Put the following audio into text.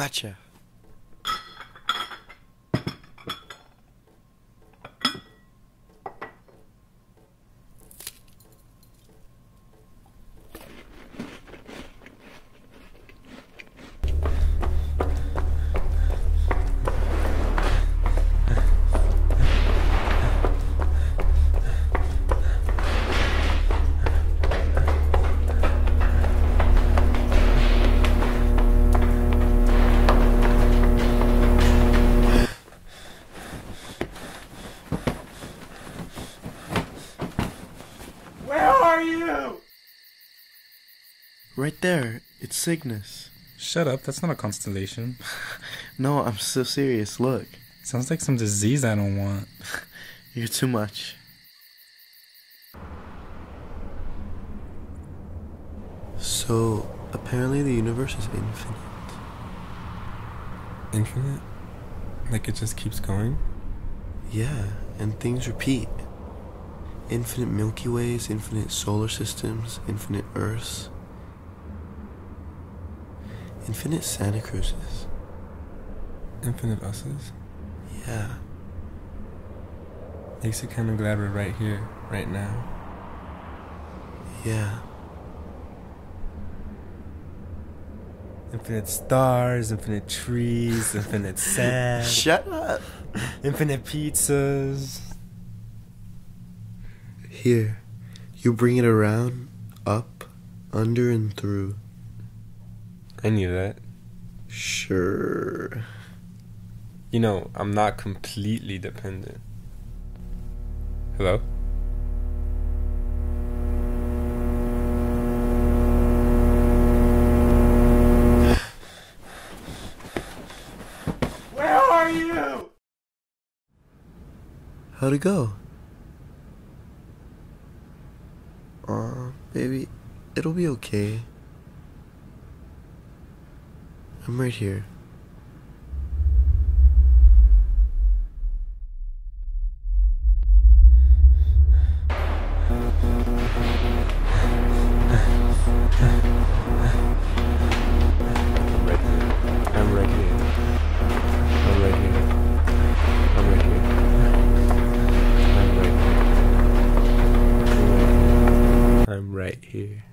Gotcha. Right there. It's Cygnus. Shut up, that's not a constellation. No, I'm so serious. Look. Sounds like some disease I don't want. You're too much. So, apparently the universe is infinite. Infinite? Like it just keeps going? Yeah, and things repeat. Infinite Milky Ways, infinite solar systems, infinite Earths, infinite Santa Cruzes. Infinite us's? Yeah. Makes it kind of glad we're right here, right now. Yeah. Infinite stars, infinite trees, infinite sand, Shut up! infinite pizzas. Here, you bring it around, up, under, and through. I knew that. Sure. You know, I'm not completely dependent. Hello? Where are you? How'd it go? Aw, baby, it'll be okay. I'm right here. I'm right here. I'm right here. I'm right here. I'm right here. I'm right here. I'm right here.